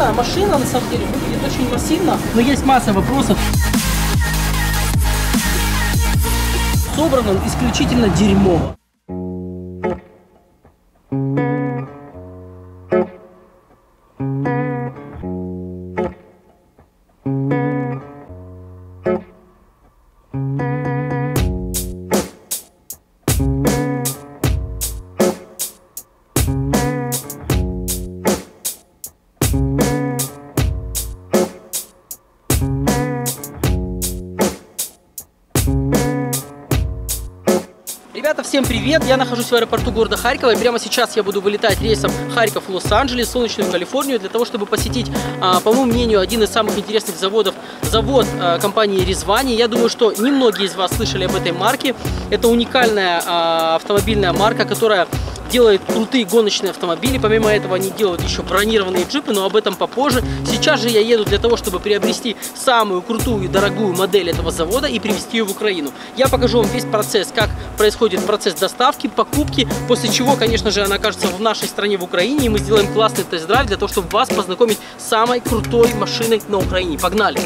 знаю, машина на самом деле выглядит очень массивно, но есть масса вопросов. Собран он исключительно дерьмово. Я нахожусь в аэропорту города Харькова и прямо сейчас я буду вылетать рейсом Харьков-Лос-Анджелес, солнечную Калифорнию, для того, чтобы посетить, а, по моему мнению, один из самых интересных заводов, завод а, компании Резвани. Я думаю, что немногие из вас слышали об этой марке. Это уникальная а, автомобильная марка, которая делает крутые гоночные автомобили. Помимо этого они делают еще бронированные джипы, но об этом попозже. Сейчас же я еду для того, чтобы приобрести самую крутую и дорогую модель этого завода и привезти ее в Украину. Я покажу вам весь процесс, как происходит процесс доставки, покупки, после чего, конечно же, она окажется в нашей стране, в Украине, и мы сделаем классный тест-драйв для того, чтобы вас познакомить с самой крутой машиной на Украине. Погнали!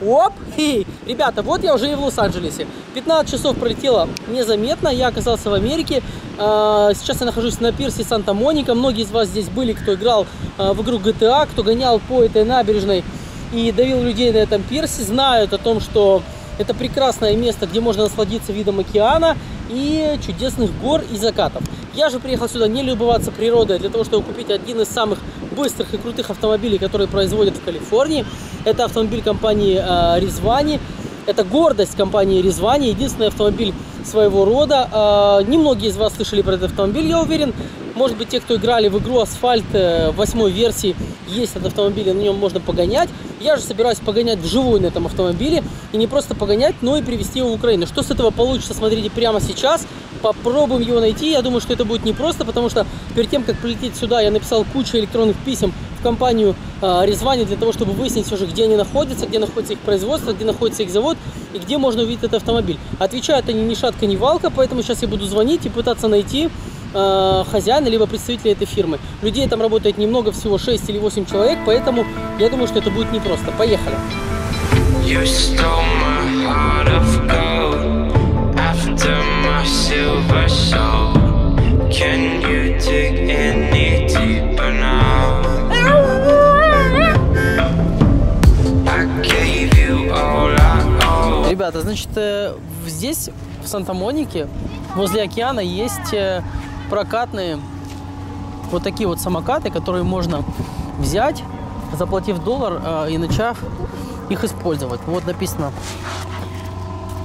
Оп! Хей! Ребята, вот я уже и в Лос-Анджелесе. 15 часов пролетело незаметно, я оказался в Америке. А, сейчас я нахожусь на пирсе Санта-Моника. Многие из вас здесь были, кто играл а, в игру GTA, кто гонял по этой набережной и давил людей на этом пирсе, знают о том, что это прекрасное место, где можно насладиться видом океана и чудесных гор и закатов. Я же приехал сюда не любоваться природой, а для того, чтобы купить один из самых быстрых и крутых автомобилей, которые производят в Калифорнии. Это автомобиль компании э, Ризвани. Это гордость компании Ризвани, единственный автомобиль своего рода. Э, немногие из вас слышали про этот автомобиль, я уверен. Может быть, те, кто играли в игру Асфальт э, восьмой версии, есть этот автомобиль, и на нем можно погонять. Я же собираюсь погонять вживую на этом автомобиле. И не просто погонять, но и привезти его в Украину. Что с этого получится, смотрите прямо сейчас. Попробуем его найти. Я думаю, что это будет непросто, потому что перед тем, как прилететь сюда, я написал кучу электронных писем в компанию э, Резвани для того, чтобы выяснить все же, где они находятся, где находится их производство, где находится их завод и где можно увидеть этот автомобиль. Отвечают они ни шатка, ни валка, поэтому сейчас я буду звонить и пытаться найти э, хозяина, либо представителя этой фирмы. Людей там работает немного, всего 6 или 8 человек, поэтому я думаю, что это будет непросто. Поехали! You stole my heart of gold Ребята, значит, э, здесь, в Санта-Монике, возле океана, есть э, прокатные вот такие вот самокаты, которые можно взять, заплатив доллар э, и начав их использовать. Вот написано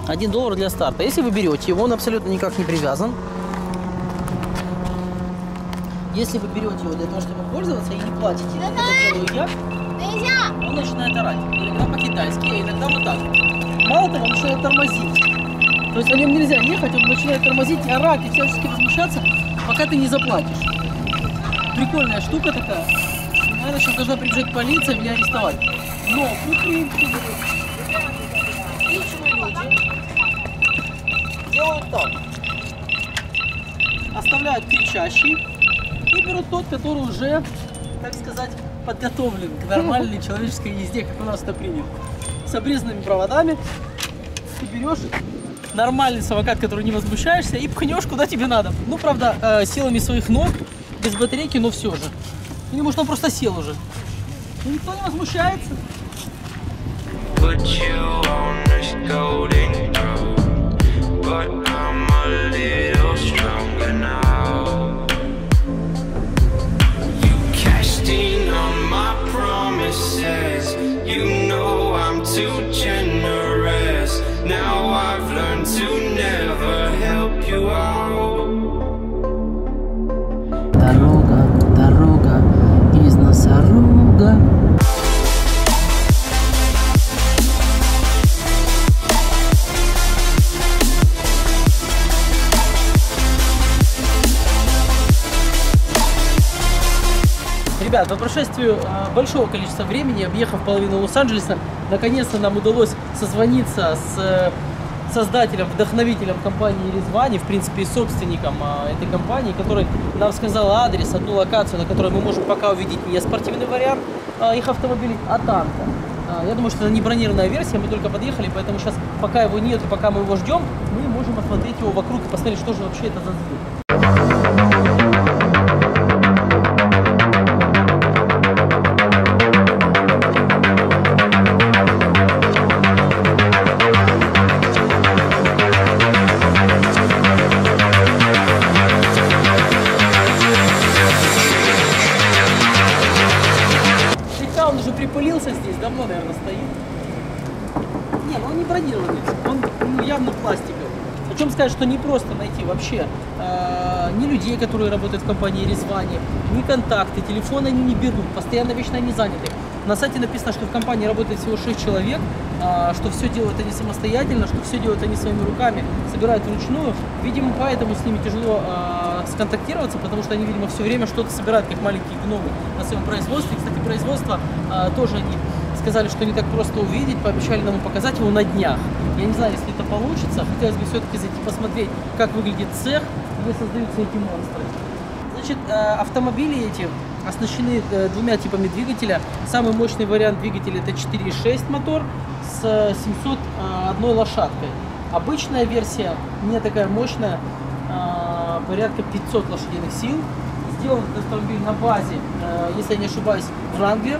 1 доллар для старта. Если вы берете его, он абсолютно никак не привязан. Если вы берете его для того, чтобы пользоваться и не платите, это делаю я, он начинает орать. Иногда по-китайски, а иногда вот так. Мало того, он начинает тормозить. То есть на нем нельзя ехать, он начинает тормозить, орать и всячески возмущаться, пока ты не заплатишь. Прикольная штука такая. Наверное, сейчас должна прибежать полиция меня арестовать. Но, в принципе, люди делают так. Оставляют кричащий и берут тот, который уже, так сказать, подготовлен к нормальной человеческой езде, как у нас это принято. С обрезанными проводами ты берешь нормальный самокат, который не возмущаешься, и пхнешь куда тебе надо. Ну, правда, э, силами своих ног, без батарейки, но все же. Или может он просто сел уже. И никто не возмущается. Put you on this golden but I'm a little stronger now. You cashed in on my promises. You know I'm too generous. Now I've learned to never help you out. Дорога, дорога из носорога. Ребят, по прошествию э, большого количества времени, объехав половину Лос-Анджелеса, наконец-то нам удалось созвониться с, э, создателем, вдохновителем компании Резвани, в принципе, и собственником а, этой компании, который нам сказал адрес, одну локацию, на которой мы можем пока увидеть не спортивный вариант а, их автомобилей, а танка. А, я думаю, что это не бронированная версия, мы только подъехали, поэтому сейчас, пока его нет и пока мы его ждем, мы можем осмотреть его вокруг и посмотреть, что же вообще это за зверь. Что не просто найти вообще э, ни людей, которые работают в компании Резвани, ни контакты, телефоны они не берут, постоянно вечно они заняты. На сайте написано, что в компании работает всего 6 человек, а, что все делают они самостоятельно, что все делают они своими руками, собирают вручную. Видимо, поэтому с ними тяжело а, сконтактироваться, потому что они, видимо, все время что-то собирают, как маленькие гномы на своем производстве. Кстати, производство а, тоже они сказали, что не так просто увидеть, пообещали нам показать его на днях. Я не знаю, если это получится, хотелось бы все-таки зайти посмотреть, как выглядит цех, где создаются эти монстры. Значит, э, автомобили эти оснащены э, двумя типами двигателя. Самый мощный вариант двигателя это 4.6 мотор с 701 лошадкой. Обычная версия не такая мощная, порядка 500 лошадиных сил. Сделан этот автомобиль на базе, э, если я не ошибаюсь, Wrangler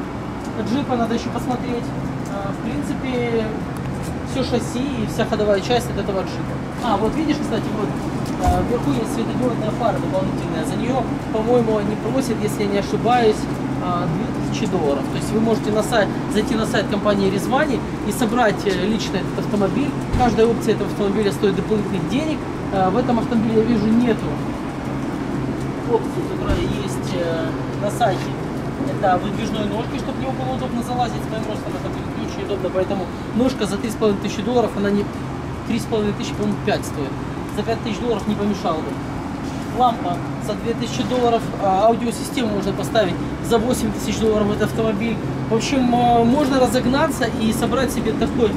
джипа, надо еще посмотреть. Э, В принципе, все шасси и вся ходовая часть от этого джипа. А, вот видишь, кстати, вот э, вверху есть светодиодная фара дополнительная. За нее, по-моему, они просят, если я не ошибаюсь, а, 2000 долларов. То есть вы можете на сайт, зайти на сайт компании Резвани и собрать э, лично этот автомобиль. Каждая опция этого автомобиля стоит дополнительных денег. Э, В этом автомобиле я вижу нету опции, которая есть э, на сайте. Это выдвижной ножки, чтобы него было удобно залазить. С моим ростом это будет не очень удобно, поэтому ножка за 3,5 тысячи долларов, она не 3,5 тысячи, по-моему, 5 стоит. За 5 тысяч долларов не помешало бы. Лампа за 2000 долларов, а, аудиосистему можно поставить за 8 тысяч долларов этот автомобиль. В общем, э, можно разогнаться и собрать себе такой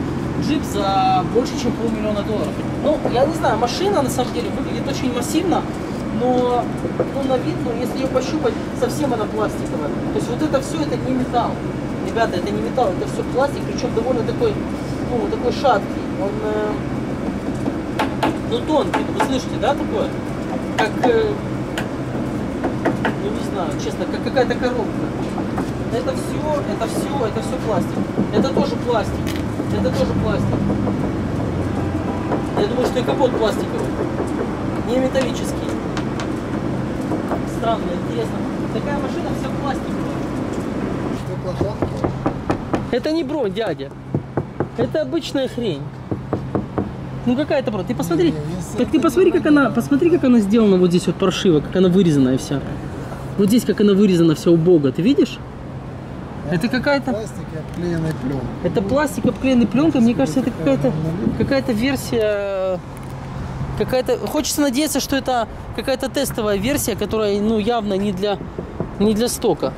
джип за больше, чем полмиллиона долларов. Ну, я не знаю, машина на самом деле выглядит очень массивно, но ну, на вид, ну, если ее пощупать, совсем она пластиковая. То есть вот это все, это не металл. Ребята, это не металл, это все пластик, причем довольно такой, ну, такой шаткий. Он, э, ну, тонкий, вы слышите, да, такое? Как, э, ну, не знаю, честно, как какая-то коробка. Это все, это все, это все пластик. Это тоже пластик. Это тоже пластик. Я думаю, что и капот пластиковый. Не металлический. Странно, интересно. Такая машина вся пластиковая. Что плохо? Это не бронь, дядя. Это обычная хрень. Ну какая это бронь? Ты посмотри. Не, Так ты посмотри, как она, посмотри, как она сделана вот здесь вот паршиво, как она вырезанная вся. Вот здесь как она вырезана вся убого, ты видишь? Это какая-то, Пластик и обклеенной пленкой. это пластик обклеенный пленкой, мне кажется, это какая-то, какая-то версия, какая-то, хочется надеяться, что это какая-то тестовая версия, которая, ну, явно не для, не для стока.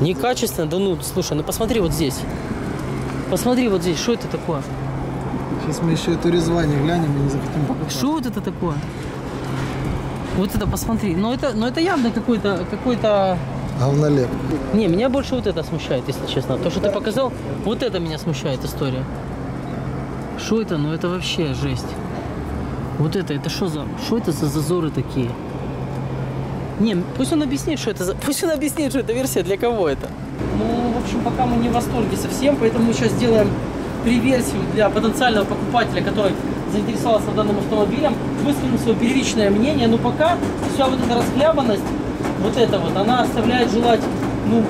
Некачественно, да ну, слушай, ну посмотри вот здесь. Посмотри вот здесь, что это такое? Сейчас мы еще эту резвание глянем и не захотим покупать. Что вот это такое? Вот это посмотри. Но это, но это явно какой-то, какой-то... Говнолеп. Не, меня больше вот это смущает, если честно. То, что ты показал, вот это меня смущает история. Что это? Ну это вообще жесть. Вот это, это что за... Что это за зазоры такие? Не, пусть он объяснит, что это за... Пусть он объяснит, что это версия, для кого это. Ну, в общем, пока мы не в восторге совсем, поэтому мы сейчас сделаем преверсию для потенциального покупателя, который заинтересовался данным автомобилем, выскажем свое первичное мнение, но пока вся вот эта расхлябанность, вот это вот, она оставляет желать, ну,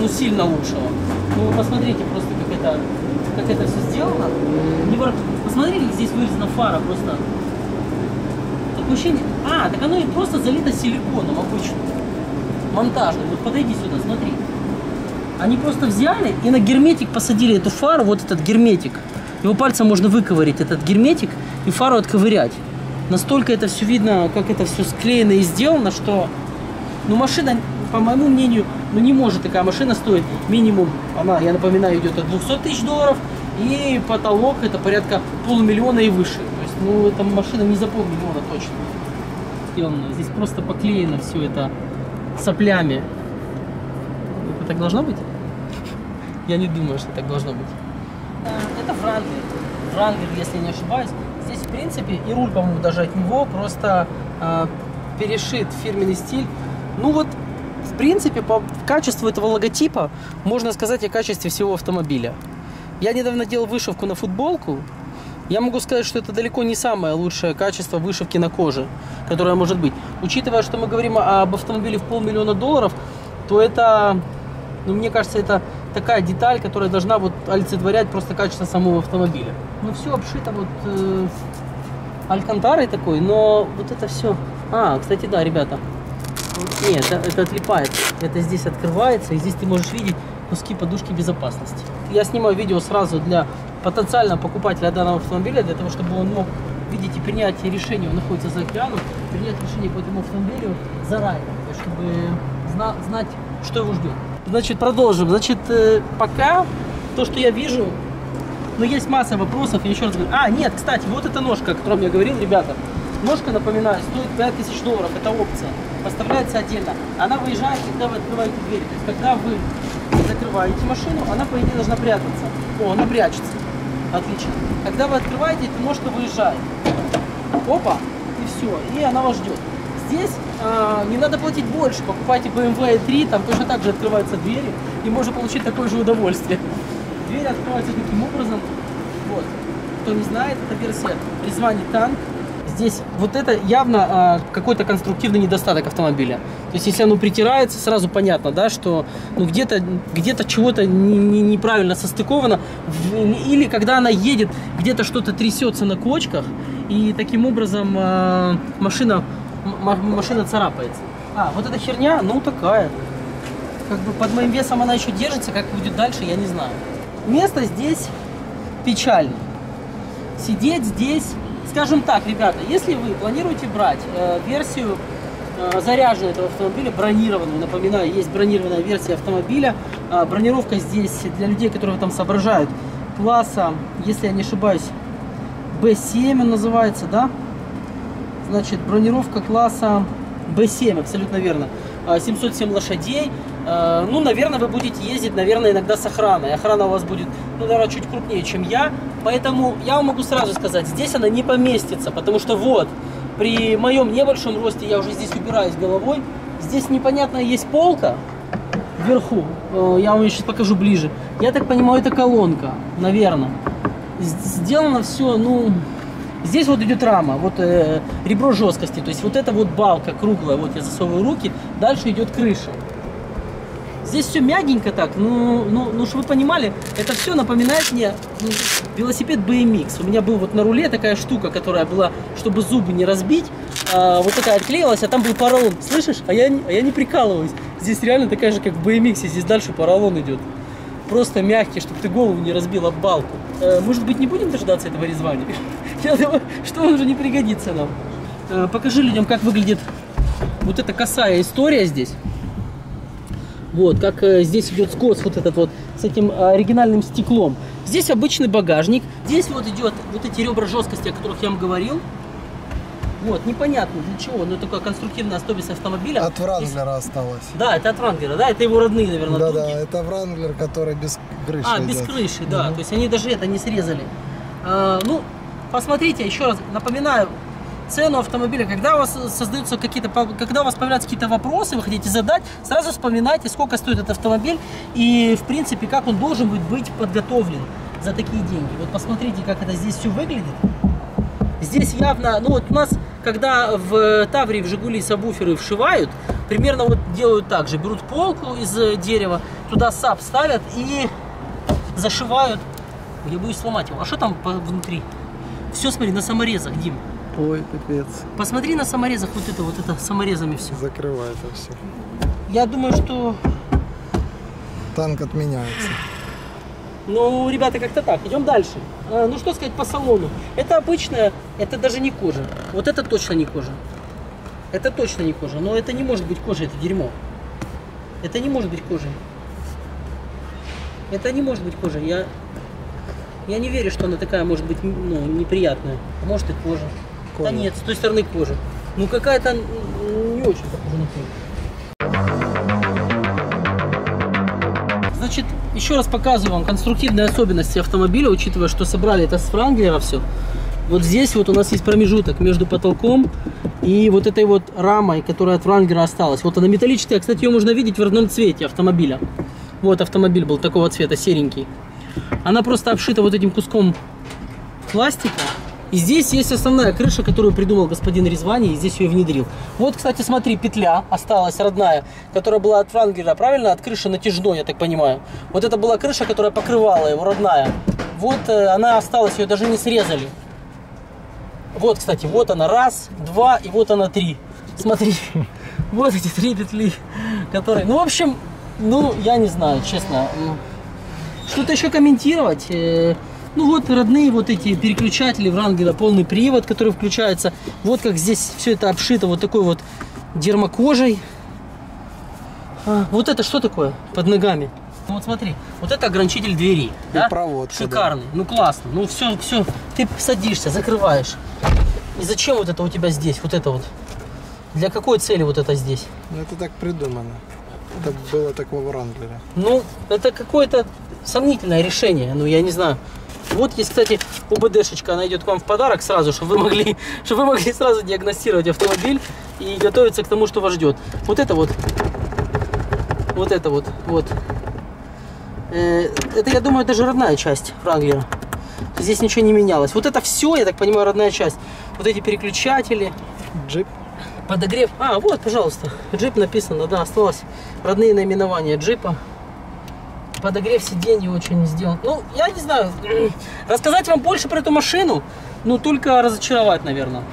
ну сильно лучшего. Ну, вы посмотрите просто, как это, как это все сделано. Посмотрите, здесь вырезана фара просто. Ощущение... А, так оно и просто залито силиконом обычным. Монтажным. Вот подойди сюда, смотри. Они просто взяли и на герметик посадили эту фару, вот этот герметик. Его пальцем можно выковырить, этот герметик, и фару отковырять. Настолько это все видно, как это все склеено и сделано, что ну, машина, по моему мнению, ну не может такая машина стоить минимум, она, я напоминаю, идет от 200 тысяч долларов, И потолок это порядка полумиллиона и выше. Ну, эта машина не за полмиллиона точно. Сделано. Здесь просто поклеено все это соплями. Это так должно быть? Я не думаю, что так должно быть. Э, Это Вранглер. Вранглер, если не ошибаюсь. Здесь, в принципе, и руль, по-моему, даже от него просто э, перешит фирменный стиль. Ну вот, в принципе, по качеству этого логотипа можно сказать о качестве всего автомобиля. Я недавно делал вышивку на футболку. Я могу сказать, что это далеко не самое лучшее качество вышивки на коже, которое может быть. Учитывая, что мы говорим об автомобиле в полмиллиона долларов, то это, ну, мне кажется, это такая деталь, которая должна вот олицетворять просто качество самого автомобиля. Ну, все обшито вот э, алькантарой такой, но вот это все... А, кстати, да, ребята, нет, это, это отлипает. Это здесь открывается, и здесь ты можешь видеть куски подушки безопасности. Я снимаю видео сразу для потенциального покупателя данного автомобиля, для того, чтобы он мог видеть и принять решение, он находится за океаном, принять решение по этому автомобилю заранее, чтобы зна- знать, что его ждет. Значит, продолжим. Значит, э, пока то, что я вижу, но есть масса вопросов, я еще раз говорю. А, нет, кстати, вот эта ножка, о которой я говорил, ребята. Ножка, напоминаю, стоит 5000 долларов, это опция. Поставляется отдельно. Она выезжает, когда вы открываете дверь. То есть, когда вы закрываете машину, она, по идее, должна прятаться. О, она прячется. Отлично. Когда вы открываете, эта ножка выезжает. Опа, и все. И она вас ждет. Здесь а, не надо платить больше. Покупайте BMW 3, там точно так же открываются двери, и можно получить такое же удовольствие. Двери открываются таким образом. Вот. Кто не знает, это версия призвания танк. Здесь вот это явно а, какой-то конструктивный недостаток автомобиля. То есть если оно притирается, сразу понятно, да, что ну, где-то где чего-то не- не- неправильно состыковано. Или когда она едет, где-то что-то трясется на кочках, и таким образом а, машина, машина царапается. А, вот эта херня, ну такая. Как бы под моим весом она еще держится, как будет дальше, я не знаю. Место здесь печально. Сидеть здесь, скажем так, ребята, если вы планируете брать э, версию э, заряженную этого автомобиля, бронированную, напоминаю, есть бронированная версия автомобиля, А, бронировка здесь для людей, которые там соображают, класса, если я не ошибаюсь, B7 он называется, да? Значит, бронировка класса B7, абсолютно верно. А, 707 лошадей. А, Ну, наверное, вы будете ездить, наверное, иногда с охраной. Охрана у вас будет, ну, наверное, чуть крупнее, чем я. Поэтому я вам могу сразу сказать, здесь она не поместится, потому что вот, при моем небольшом росте, я уже здесь убираюсь головой, здесь непонятно есть полка вверху. Э, Я вам ее сейчас покажу ближе. Я так понимаю, это колонка, наверное. Сделано все, ну, Здесь вот идет рама, вот э, ребро жесткости, то есть вот эта вот балка круглая, вот я засовываю руки, дальше идет крыша. Здесь все мягенько так, ну, ну, ну, чтобы вы понимали, это все напоминает мне ну, велосипед BMX. У меня был вот на руле такая штука, которая была, чтобы зубы не разбить, а, вот такая отклеилась, а там был поролон. Слышишь? А я, а я не прикалываюсь. Здесь реально такая же, как в BMX, здесь дальше поролон идет. Просто мягкий, чтобы ты голову не разбил об балку. Э, может быть, не будем дождаться этого резвания? Я думаю, что он уже не пригодится нам. Э, покажи людям, как выглядит вот эта косая история здесь. Вот, как э, здесь идет скос вот этот вот с этим э, оригинальным стеклом. Здесь обычный багажник. Здесь вот идет вот эти ребра жесткости, о которых я вам говорил. Вот, непонятно для чего, но такая конструктивная особенность автомобиля. От Вранглера осталось. Да, это от Вранглера, да, это его родные, наверное, Да-да, дуги. это Вранглер, который без крыши А, без идет. крыши, да. Мгм. То есть они даже это не срезали. А, ну, посмотрите, еще раз напоминаю, цену автомобиля, когда у вас создаются какие-то, когда у вас появляются какие-то вопросы, вы хотите задать, сразу вспоминайте, сколько стоит этот автомобиль и, в принципе, как он должен быть, быть подготовлен за такие деньги. Вот посмотрите, как это здесь все выглядит. Здесь явно, ну вот у нас, когда в Таврии, в Жигули сабвуферы вшивают, примерно вот делают так же. Берут полку из э, дерева, туда саб ставят и зашивают. Я боюсь сломать его. А что там внутри? Все, смотри, на саморезах, Дим. Ой, капец. Посмотри на саморезах вот это, вот это, саморезами все. Закрывает это все. Я думаю, что, Танк отменяется. ну, ребята, как-то так. Идем дальше. А, ну, что сказать по салону? Это обычная, это даже не кожа. Вот это точно не кожа. Это точно не кожа. Но это не может быть кожа, это дерьмо. Это не может быть кожей. Это не может быть кожей. Я... Я не верю, что она такая может быть ну, неприятная. Может и кожа. Да нет, с той стороны кожа. Ну какая-то не очень похожа на кожу. Значит, еще раз показываю вам конструктивные особенности автомобиля, учитывая, что собрали это с Франглера все. Вот здесь вот у нас есть промежуток между потолком и вот этой вот рамой, которая от Франглера осталась. Вот она металлическая, кстати, ее можно видеть в родном цвете автомобиля. Вот автомобиль был такого цвета, серенький. Она просто обшита вот этим куском пластика. И здесь есть основная крыша, которую придумал господин Резвани, и здесь ее внедрил. Вот, кстати, смотри, петля осталась родная, которая была от Франглера, правильно? От крыши натяжной, я так понимаю. Вот это была крыша, которая покрывала его, родная. Вот э, она осталась, ее даже не срезали. Вот, кстати, вот она, раз, два, и вот она, три. Смотри, вот эти три петли, которые... Ну, в общем, ну, я не знаю, честно. Что-то еще комментировать? Ну вот родные вот эти переключатели Врангеля, полный привод, который включается. Вот как здесь все это обшито вот такой вот дермокожей. А, вот это что такое под ногами? Ну вот смотри, вот это ограничитель двери. да? проводка, да. Шикарный, ну классно. Ну все, все, ты садишься, закрываешь. И зачем вот это у тебя здесь, вот это вот? Для какой цели вот это здесь? Ну, это так придумано. Это было такого Ранглера. Ну, это какое-то сомнительное решение, ну, я не знаю. Вот есть, кстати, УБДшечка, она идет к вам в подарок сразу, чтобы вы могли, чтобы вы могли сразу диагностировать автомобиль и готовиться к тому, что вас ждет. Вот это вот, вот это вот, вот. Э, Это, я думаю, даже родная часть Франглера. Здесь ничего не менялось. Вот это все, я так понимаю, родная часть. Вот эти переключатели, Джип. Подогрев. А, вот, пожалуйста. Джип написано, да, осталось родные наименования джипа. Подогрев сидений очень сделан. Ну, я не знаю, рассказать вам больше про эту машину, ну, только разочаровать, наверное.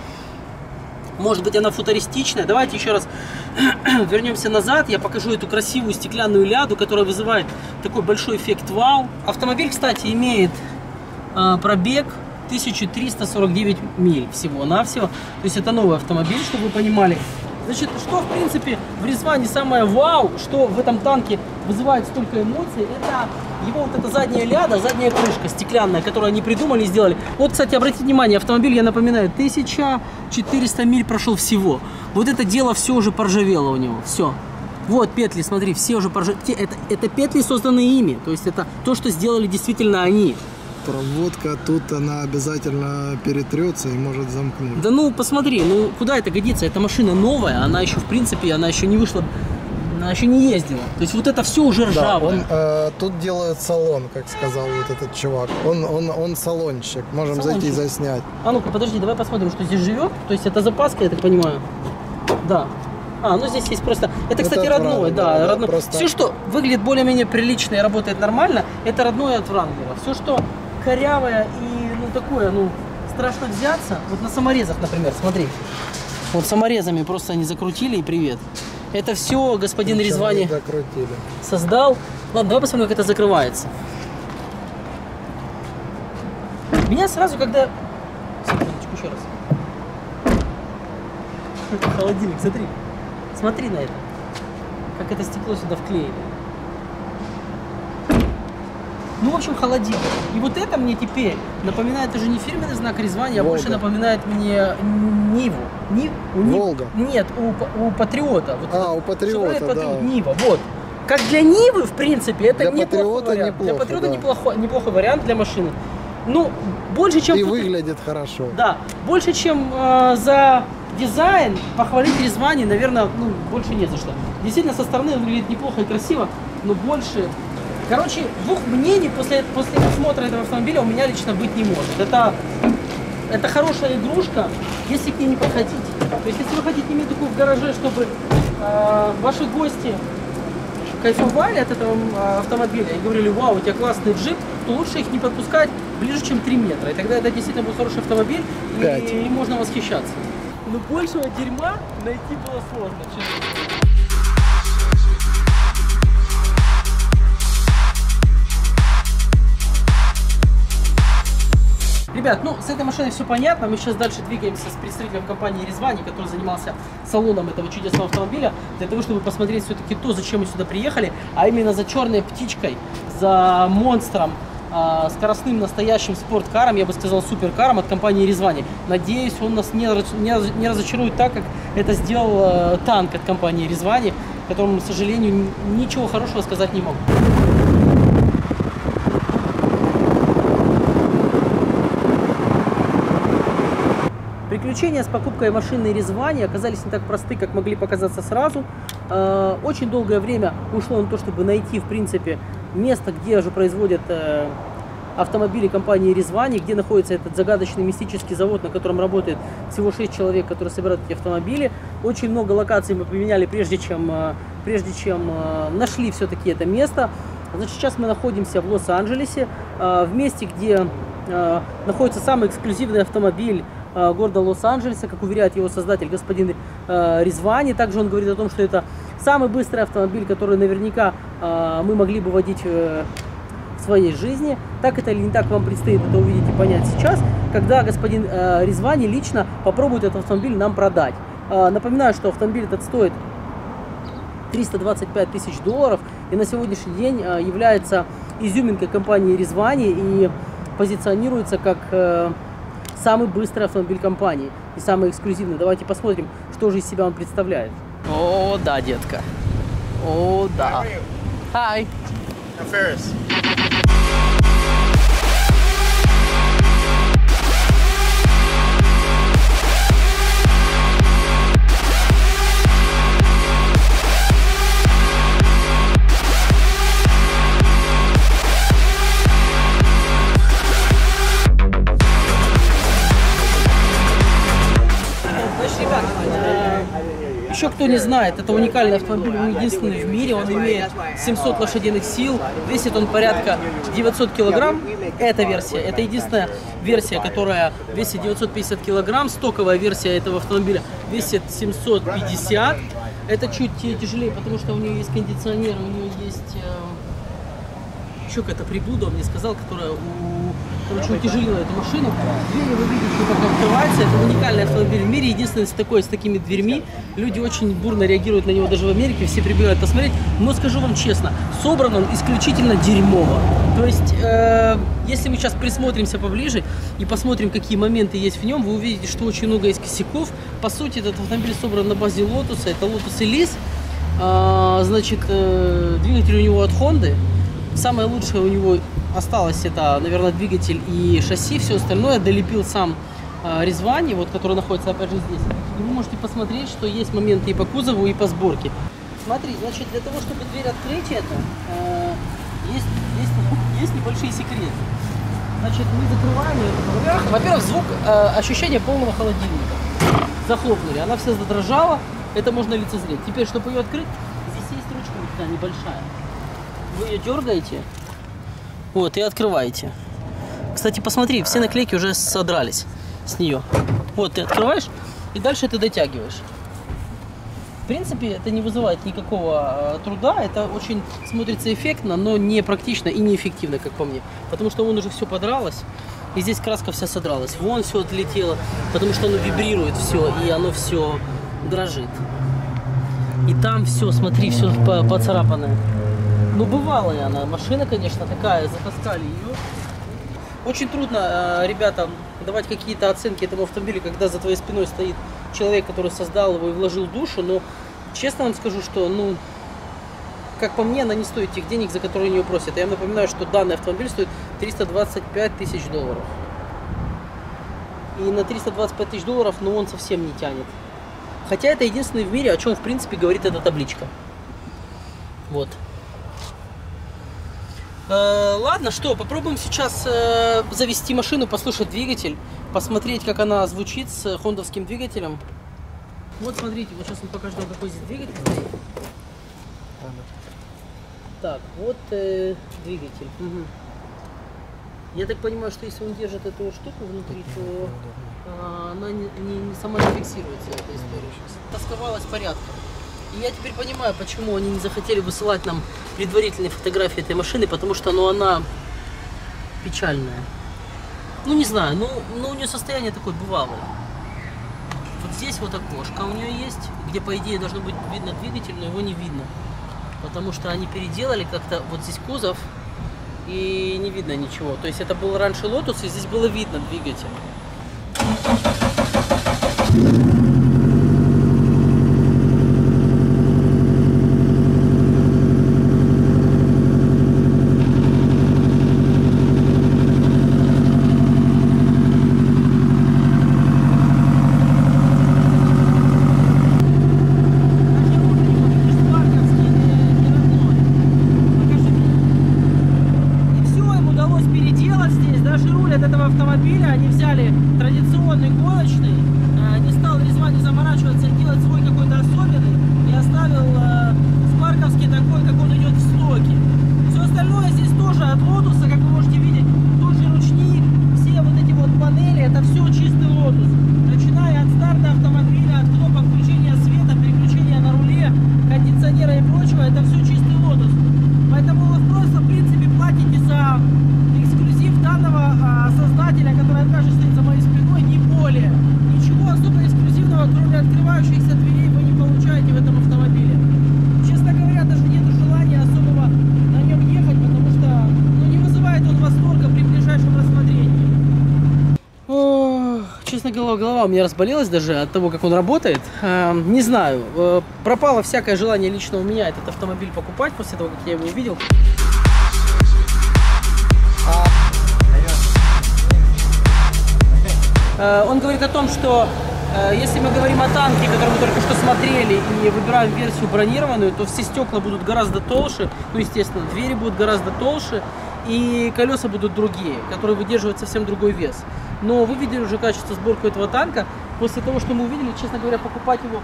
Может быть, она футуристичная. Давайте еще раз вернемся назад. Я покажу эту красивую стеклянную ляду, которая вызывает такой большой эффект вау. Автомобиль, кстати, имеет а, пробег 1349 миль всего-навсего. То есть это новый автомобиль, чтобы вы понимали. Значит, что в принципе в Резване самое вау, что в этом танке вызывает столько эмоций, это его вот эта задняя ляда, задняя крышка стеклянная, которую они придумали и сделали. Вот, кстати, обратите внимание, автомобиль, я напоминаю, 1400 миль прошел всего. Вот это дело все уже поржавело у него, все. Вот петли, смотри, все уже поржавели. Это, это петли, созданные ими, то есть это то, что сделали действительно они. Проводка тут она обязательно перетрется и может замкнуть. Да ну, посмотри, ну куда это годится? Эта машина новая, она еще, в принципе, она еще не вышла, она еще не ездила. То есть вот это все уже Да, ржавое. он, э, тут делают салон, как сказал вот этот чувак. Он, он, он салончик. Можем Салончик. зайти и заснять. А ну-ка, подожди, давай посмотрим, что здесь живет. То есть это запаска, я так понимаю. Да. А, ну здесь есть просто... Это, кстати, родное, Wrangler, да, да, родное. просто- Все, что выглядит более-менее прилично и работает нормально, это родное от Врангера. Все, что корявое и, ну, такое, ну, страшно взяться. Вот на саморезах, например, смотри. Вот саморезами просто они закрутили и привет. Это все господин Ничего Резвани создал. Ладно, давай посмотрим, как это закрывается. Меня сразу, когда... Секундочку, еще раз. Это холодильник, смотри. Смотри на это. Как это стекло сюда вклеили. Ну, в общем, холодильник. И вот это мне теперь напоминает уже не фирменный знак Резвани, а больше напоминает мне Ниву. Ни- у Ни- Волга. Нет, у, у Патриота. Вот А, у Патриота, да. Нива, вот. Как для Нивы, в принципе, это Для неплохой Патриота вариант. для неплохо, Патриота да. неплохой, неплохой вариант для машины. Ну, больше, чем... И выглядит хорошо. Да, больше, чем э, за дизайн похвалить Резвани, наверное, ну, больше не за что. Действительно, со стороны он выглядит неплохо и красиво, но больше... Короче, двух мнений после, после просмотра этого автомобиля у меня лично быть не может. Это, это хорошая игрушка, если к ней не подходить. То есть, если вы хотите иметь такую в гараже, чтобы э, ваши гости кайфовали от этого м, автомобиля и говорили, вау, у тебя классный джип, то лучше их не подпускать ближе, чем 3 метра. И тогда это действительно будет хороший автомобиль, и, Пять. и можно восхищаться. Но большего дерьма найти было сложно, честно. Ребят, ну с этой машиной все понятно. Мы сейчас дальше двигаемся с представителем компании Резвани, который занимался салоном этого чудесного автомобиля, для того, чтобы посмотреть все-таки то, зачем мы сюда приехали, а именно за черной птичкой, за монстром а, скоростным настоящим спорткаром, я бы сказал суперкаром от компании Резвани. Надеюсь, он нас не, не не разочарует так, как это сделал э, танк от компании Резвани, которому, к сожалению, ничего хорошего сказать не могу. Приключения с покупкой машины Резвани оказались не так просты, как могли показаться сразу. Э, Очень долгое время ушло на то, чтобы найти, в принципе, место, где же производят э, автомобили компании Резвани, где находится этот загадочный мистический завод, на котором работает всего 6 человек, которые собирают эти автомобили. Очень много локаций мы поменяли, прежде чем, э, прежде чем нашли все-таки это место. Значит, сейчас мы находимся в Лос-Анджелесе, в месте, где находится самый эксклюзивный автомобиль города Лос-Анджелеса, как уверяет его создатель господин э, Резвани. Также он говорит о том, что это самый быстрый автомобиль, который наверняка э, мы могли бы водить э, в своей жизни. Так это или не так, вам предстоит это увидеть и понять сейчас, когда господин э, Резвани лично попробует этот автомобиль нам продать. Э, напоминаю, что автомобиль этот стоит 325 тысяч долларов и на сегодняшний день э, является изюминкой компании Резвани и позиционируется как э, самый быстрый автомобиль компании и самый эксклюзивный. Давайте посмотрим, что же из себя он представляет. О, да, детка. О, да. Hi. I'm Ferris. Еще кто не знает, это уникальный автомобиль, он единственный в мире, он имеет 700 лошадиных сил, весит он порядка 900 килограмм. Эта версия, это единственная версия, которая весит 950 килограмм. Стоковая версия этого автомобиля весит 750. Это чуть тяжелее, потому что у нее есть кондиционер, у нее есть э, еще какая-то приблуда, он мне сказал, которая у, короче, утяжелила эту машину. Двери вы видите, как открывается. Это уникальный автомобиль в мире, единственный с такой, с такими дверьми. Люди очень бурно реагируют на него даже в Америке, все прибегают посмотреть. Но скажу вам честно, собран он исключительно дерьмово. То есть, э, если мы сейчас присмотримся поближе и посмотрим, какие моменты есть в нем, вы увидите, что очень много есть косяков. По сути, этот автомобиль собран на базе Лотуса. Это Lotus Elise. А, значит, э, двигатель у него от Honda. Самое лучшее у него осталось это, наверное, двигатель и шасси. Все остальное долепил сам э, Резвани, вот, который находится опять же здесь. И вы можете посмотреть, что есть моменты и по кузову, и по сборке. Смотри, значит, для того, чтобы дверь открыть это, э, есть, есть, есть небольшие секреты. Значит, мы закрываем ее. Во-первых, звук, э, ощущение полного холодильника. Захлопнули, она вся задрожала, это можно лицезреть. Теперь, чтобы ее открыть, здесь есть ручка вот такая небольшая. Вы ее дергаете, вот, и открываете. Кстати, посмотри, все наклейки уже содрались с нее. Вот, ты открываешь, и дальше ты дотягиваешь. В принципе, это не вызывает никакого э, труда, это очень смотрится эффектно, но не практично и неэффективно, как по мне. Потому что вон уже все подралось, и здесь краска вся содралась. Вон все отлетело, потому что оно вибрирует все, и оно все дрожит. И там все, смотри, все поцарапанное. Ну, бывалая она. Машина, конечно, такая, затаскали ее. Очень трудно, э, ребята, давать какие-то оценки этому автомобилю, когда за твоей спиной стоит человек, который создал его и вложил душу, но честно вам скажу, что, ну, как по мне, она не стоит тех денег, за которые ее просят. Я напоминаю, что данный автомобиль стоит 325 тысяч долларов. И на 325 тысяч долларов, ну, он совсем не тянет. Хотя это единственный в мире, о чем, в принципе, говорит эта табличка. Вот. Э, ладно, что, попробуем сейчас э, завести машину, послушать двигатель, посмотреть, как она звучит с хондовским двигателем. Вот смотрите, вот сейчас он покажет вам, какой здесь двигатель стоит. Так, вот э, двигатель. Мгм. Я так понимаю, что если он держит эту штуку внутри, то а, она не, не- не сама не фиксируется, эта история. Тосковалась порядком. И я теперь понимаю, почему они не захотели высылать нам предварительные фотографии этой машины, потому что ну, она печальная. Ну не знаю, ну, ну у нее состояние такое бывалое. Вот здесь вот окошко у нее есть, где по идее должно быть видно двигатель, но его не видно. Потому что они переделали как-то вот здесь кузов, и не видно ничего. То есть это был раньше Lotus, и здесь было видно двигатель. И все им удалось переделать здесь. Даже руль от этого автомобиля они взяли традиционный гоночный. э, Не стал Резвани заморачиваться и делать свой какой-то особенный. И оставил э, спарковский такой, как он идет в стоке. Все остальное здесь тоже от лотуса, как вы можете видеть. Тот же ручник, все вот эти вот панели, это все чистый лотус. Начиная от старта автомобиля, от кнопок включения света, переключения на руле, кондиционера и прочего, это все чистый лотус. Поэтому вы просто, в принципе, платите за эксклюзив данного а, создателя, который опять же стоит за моей спиной, не более. Ничего особо эксклюзивного, кроме открывающихся дверей, вы не получаете в этом автомобиле. Честно говоря, даже нет желания особого на нем ехать, потому что ну, не вызывает он восторга при ближайшем рассмотрении. Ох, Честно говоря, голова у меня разболелась даже от того, как он работает. Э, Не знаю, э, пропало всякое желание лично у меня этот автомобиль покупать после того, как я его увидел. Э, Он говорит о том, что э, если мы говорим о танке, который мы только что смотрели, и выбираем версию бронированную, то все стекла будут гораздо толще, ну, естественно, двери будут гораздо толще, и колеса будут другие, которые выдерживают совсем другой вес. Но вы видели уже качество сборки этого танка. После того, что мы увидели, честно говоря, покупать его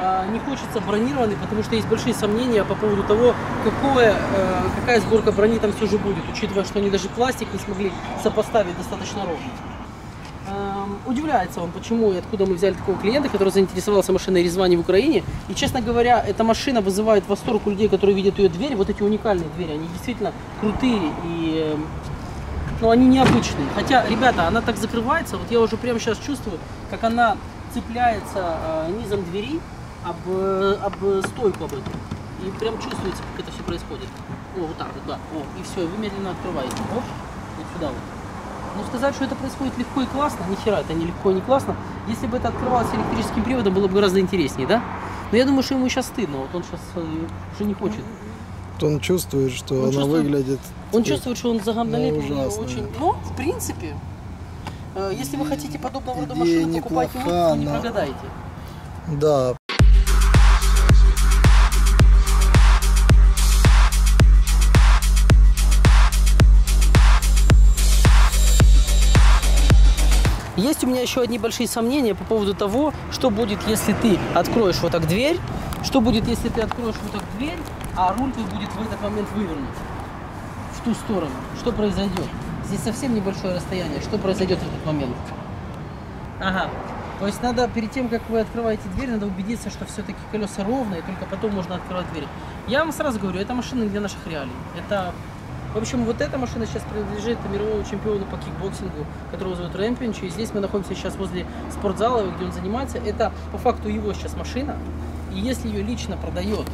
э, не хочется бронированный, потому что есть большие сомнения по поводу того, какое, э, какая сборка брони там все же будет, учитывая, что они даже пластик не смогли сопоставить достаточно ровно. Эм, Удивляется он, почему и откуда мы взяли такого клиента, который заинтересовался машиной Резвани в Украине. И, честно говоря, эта машина вызывает восторг у людей, которые видят ее двери. Вот эти уникальные двери, они действительно крутые и ну, они необычные. Хотя, ребята, она так закрывается, вот я уже прямо сейчас чувствую, как она цепляется э, низом двери об, э, об стойку об эту. И прям чувствуется, как это все происходит. О, вот так вот, да. О, и все, вы медленно открываете. Оп, вот сюда вот. Но сказать, что это происходит легко и классно, ни хера это не легко и не классно. Если бы это открывалось электрическим приводом, было бы гораздо интереснее, да? Но я думаю, что ему сейчас стыдно, вот он сейчас уже не хочет. Он чувствует, что Он она чувствует- выглядит... Он чувствует, что он загамнолепил Ну, очень. Ну, в принципе, э, если вы хотите подобного рода машину покупать, неплоха, то не но- прогадаете. Да, Есть у меня еще одни большие сомнения по поводу того, что будет, если ты откроешь вот так дверь, что будет, если ты откроешь вот так дверь, а руль твой будет в этот момент вывернут в ту сторону. Что произойдет? Здесь совсем небольшое расстояние. Что произойдет в этот момент? Ага. То есть надо перед тем, как вы открываете дверь, надо убедиться, что все-таки колеса ровные, и только потом можно открывать дверь. Я вам сразу говорю, это машина для наших реалий. Это в общем, вот эта машина сейчас принадлежит мировому чемпиону по кикбоксингу, которого зовут Rampage. И здесь мы находимся сейчас возле спортзала, где он занимается. Это по факту его сейчас машина. И если ее лично продает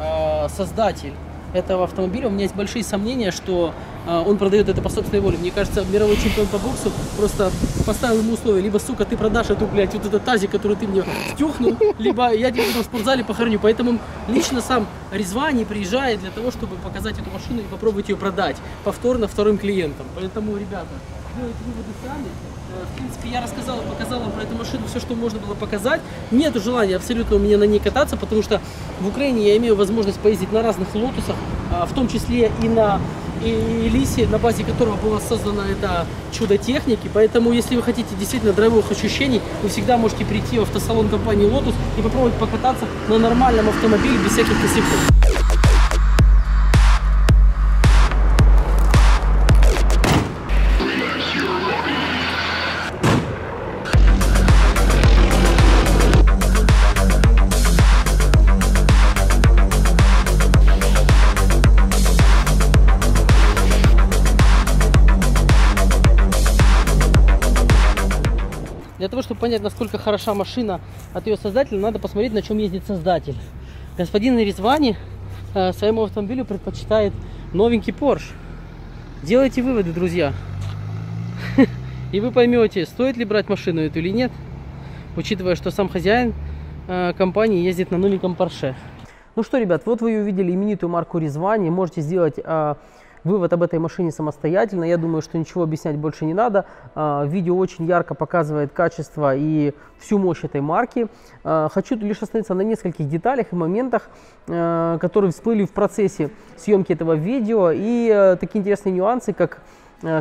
э, создатель этого автомобиля, у меня есть большие сомнения, что он продает это по собственной воле. Мне кажется, мировой чемпион по боксу просто поставил ему условие, либо, сука, ты продашь эту, блядь, вот этот тазик, который ты мне втюхнул, либо я тебя в спортзале похороню. Поэтому лично сам Резвани приезжает для того, чтобы показать эту машину и попробовать ее продать повторно вторым клиентам. Поэтому, ребята, делайте выводы сами. Э, В принципе, я рассказал показал вам про эту машину все, что можно было показать. Нету желания абсолютно у меня на ней кататься, потому что в Украине я имею возможность поездить на разных лотусах, а, в том числе и на и Элисе, на базе которого было создано это чудо техники. Поэтому, если вы хотите действительно драйвовых ощущений, вы всегда можете прийти в автосалон компании Lotus и попробовать покататься на нормальном автомобиле без всяких косяков. Чтобы понять, насколько хороша машина от ее создателя, надо посмотреть, на чем ездит создатель. Господин Резвани э, своему автомобилю предпочитает новенький Porsche. Делайте выводы, друзья. И вы поймете, стоит ли брать машину эту или нет, учитывая, что сам хозяин э, компании ездит на новеньком Porsche. Ну что, ребят, вот вы увидели именитую марку Резвани. Можете сделать э, вывод об этой машине самостоятельно. Я думаю, что ничего объяснять больше не надо. Э, видео очень ярко показывает качество и всю мощь этой марки. Э, хочу лишь остановиться на нескольких деталях и моментах, э, которые всплыли в процессе съемки этого видео. И э, такие интересные нюансы, как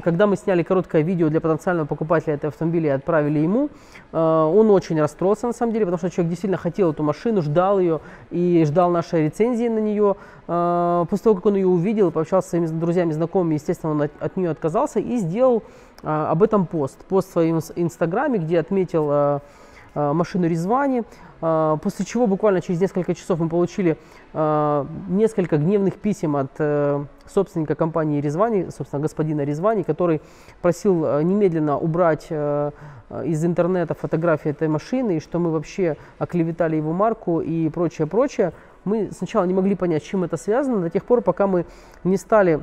когда мы сняли короткое видео для потенциального покупателя этого автомобиля и отправили ему, э, он очень расстроился на самом деле, потому что человек действительно хотел эту машину, ждал ее и ждал нашей рецензии на нее. Э, после того, как он ее увидел, пообщался с своими друзьями, знакомыми, естественно, он от нее отказался и сделал об этом пост. Пост в своем инстаграме, где отметил машину Резвани, после чего буквально через несколько часов мы получили несколько гневных писем от собственника компании Резвани, собственно, господина Резвани, который просил э, немедленно убрать э, э, из интернета фотографии этой машины, и что мы вообще оклеветали его марку и прочее, прочее. Мы сначала не могли понять, чем это связано, до тех пор, пока мы мы стали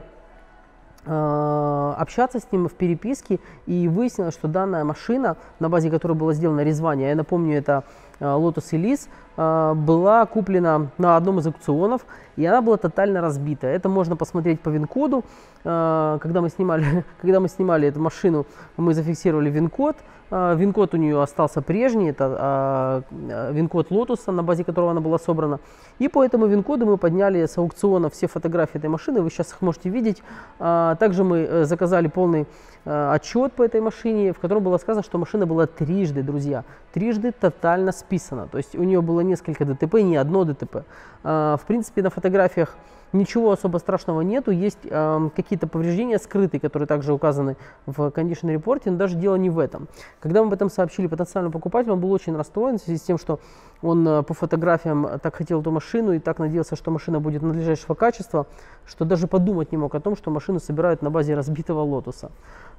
общаться с ним в переписке и выяснилось, что данная машина, на базе которой было сделано Rezvani, я напомню, это Lotus Elise, а, была куплена на одном из аукционов, и она была тотально разбита. Это можно посмотреть по вин-коду. А, когда мы снимали, когда мы снимали эту машину, мы зафиксировали вин-код. А, вин-код у нее остался прежний, это вин-код Лотуса, на базе которого она была собрана. И по этому вин-коду мы подняли с аукциона все фотографии этой машины, вы сейчас их можете видеть. Также мы э, заказали полный Э, отчет по этой машине, в котором было сказано, что машина была трижды, друзья, трижды тотально списана. То есть у нее было несколько ДТП, не одно ДТП. Э, в принципе, на фотографиях ничего особо страшного нету. Есть какие-то повреждения скрытые, которые также указаны в condition report, но даже дело не в этом. Когда мы об этом сообщили потенциальному покупателю, он был очень расстроен в связи с тем, что он э, по фотографиям так хотел эту машину и так надеялся, что машина будет надлежащего качества, что даже подумать не мог о том, что машину собирают на базе разбитого лотуса.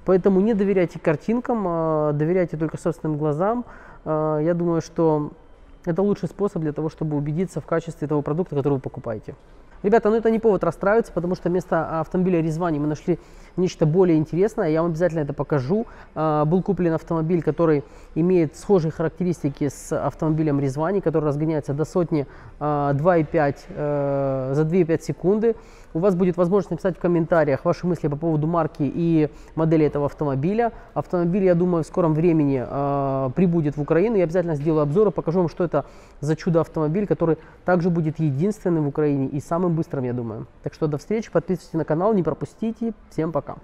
Поэтому не доверяйте картинкам, а, доверяйте только собственным глазам. А, я думаю, что это лучший способ для того, чтобы убедиться в качестве того продукта, который вы покупаете. Ребята, ну это не повод расстраиваться, потому что вместо автомобиля Резвани мы нашли нечто более интересное. Я вам обязательно это покажу. А, был куплен автомобиль, который имеет схожие характеристики с автомобилем Резвани, который разгоняется до сотни 2,5 э, за 2,5 секунды. У вас будет возможность написать в комментариях ваши мысли по поводу марки и модели этого автомобиля. Автомобиль, я думаю, в скором времени э, прибудет в Украину. Я обязательно сделаю обзор и покажу вам, что это за чудо-автомобиль, который также будет единственным в Украине и самым быстрым, я думаю. Так что до встречи, подписывайтесь на канал, не пропустите. Всем пока!